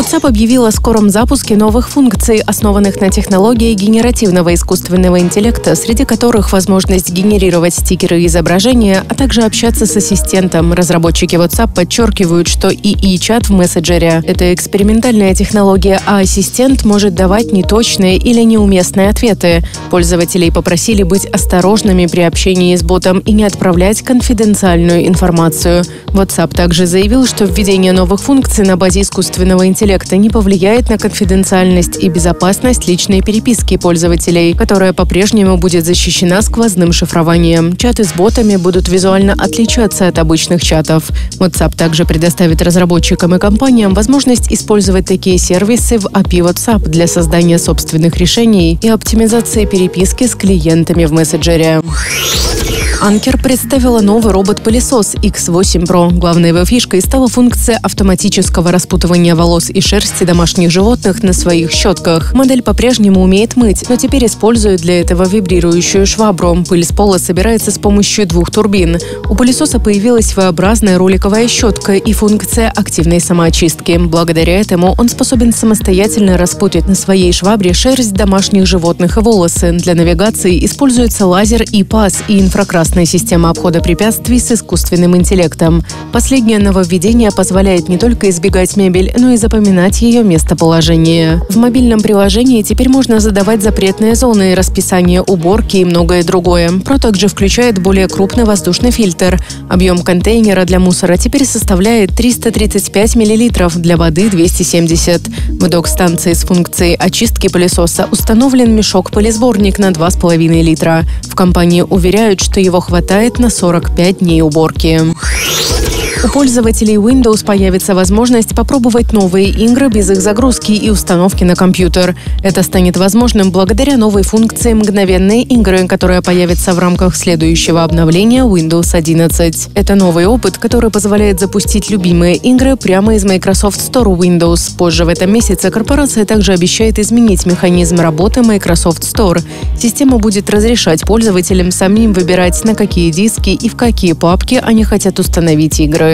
WhatsApp объявил о скором запуске новых функций, основанных на технологии генеративного искусственного интеллекта, среди которых возможность генерировать стикеры и изображения, а также общаться с ассистентом. Разработчики WhatsApp подчеркивают, что ИИ-чат в мессенджере – это экспериментальная технология, а ассистент может давать неточные или неуместные ответы. Пользователей попросили быть осторожными при общении с ботом и не отправлять конфиденциальную информацию. WhatsApp также заявил, что введение новых функций на базе искусственного интеллекта интеллекта не повлияет на конфиденциальность и безопасность личной переписки пользователей, которая по-прежнему будет защищена сквозным шифрованием. Чаты с ботами будут визуально отличаться от обычных чатов. WhatsApp также предоставит разработчикам и компаниям возможность использовать такие сервисы в API WhatsApp для создания собственных решений и оптимизации переписки с клиентами в мессенджере. Анкер представила новый робот-пылесос X8 Pro. Главной его фишкой стала функция автоматического распутывания волос и шерсти домашних животных на своих щетках. Модель по-прежнему умеет мыть, но теперь использует для этого вибрирующую швабру. Пыль с пола собирается с помощью двух турбин. У пылесоса появилась своеобразная роликовая щетка и функция активной самоочистки. Благодаря этому он способен самостоятельно распутать на своей швабре шерсть домашних животных и волосы. Для навигации используется лазер и пас и инфракрасный безопасная система обхода препятствий с искусственным интеллектом. Последнее нововведение позволяет не только избегать мебель, но и запоминать ее местоположение. В мобильном приложении теперь можно задавать запретные зоны, расписание уборки и многое другое. Про также включает более крупный воздушный фильтр. Объем контейнера для мусора теперь составляет 335 мл, для воды 270. В док-станции с функцией очистки пылесоса установлен мешок-пылесборник на 2,5 литра. В компании уверяют, что его хватает на 45 дней уборки. У пользователей Windows появится возможность попробовать новые игры без их загрузки и установки на компьютер. Это станет возможным благодаря новой функции «Мгновенные игры», которая появится в рамках следующего обновления Windows 11. Это новый опыт, который позволяет запустить любимые игры прямо из Microsoft Store Windows. Позже в этом месяце корпорация также обещает изменить механизм работы Microsoft Store. Система будет разрешать пользователям самим выбирать, на какие диски и в какие папки они хотят установить игры.